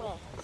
Well.